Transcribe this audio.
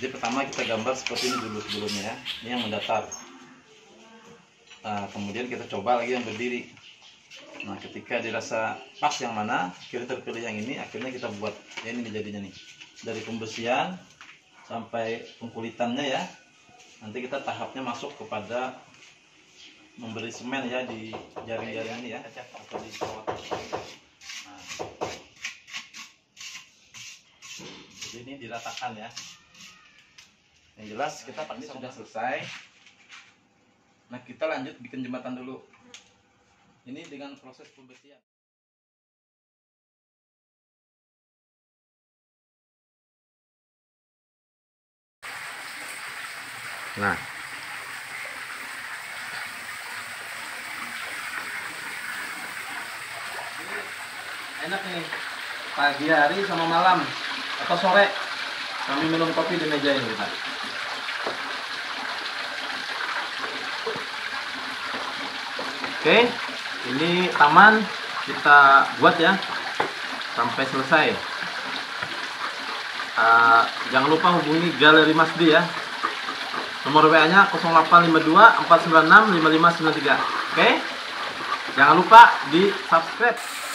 kita gambar seperti ini dulu sebelumnya ya. Ini yang mendatar. Nah, kemudian kita coba lagi yang berdiri. Nah ketika dirasa pas yang mana akhirnya terpilih yang ini akhirnya kita buat ya ini jadinya nih. Dari pembersihan sampai pengkulitannya ya. Nanti kita tahapnya masuk kepada memberi semen ya di jaring-jaring ini ya. Atau di nah. jadi ini diratakan ya yang jelas kita pasti sudah selesai. Nah kita lanjut bikin jembatan dulu. Ini dengan proses pembersihan. Nah. Enak nih pagi hari sama malam atau sore kami minum kopi di meja ini kita oke ini taman kita buat ya sampai selesai. Uh, jangan lupa hubungi Galeri Masdi ya. Nomor WA nya 0852 496 5593 oke? Jangan lupa di subscribe